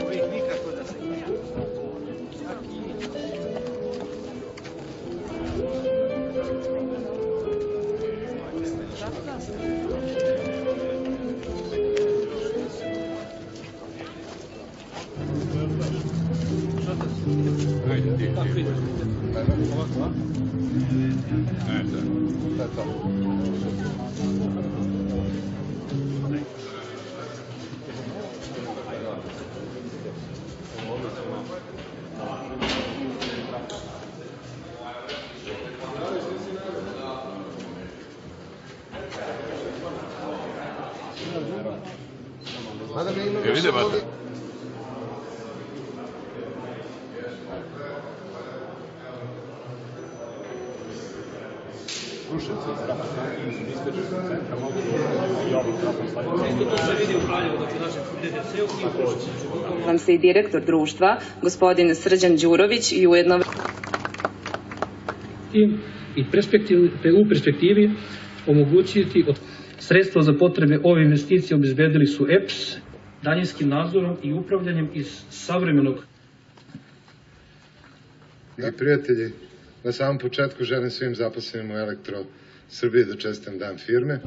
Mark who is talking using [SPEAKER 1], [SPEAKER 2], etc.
[SPEAKER 1] Dominika kod da se Ma che vedete E vide vata.
[SPEAKER 2] Vam se i direktor društva, gospodin Srđan Đurović i ujedno
[SPEAKER 3] tim i u perspektivi omogućiti od sredstva za potrebe ove investicije obezbedili su EPS daljinskim nadzorom i upravljanjem iz savremenog
[SPEAKER 4] I prijatelji, Na samom početku želim svim zaposlenim u Elektro Srbije da čestam dan firme.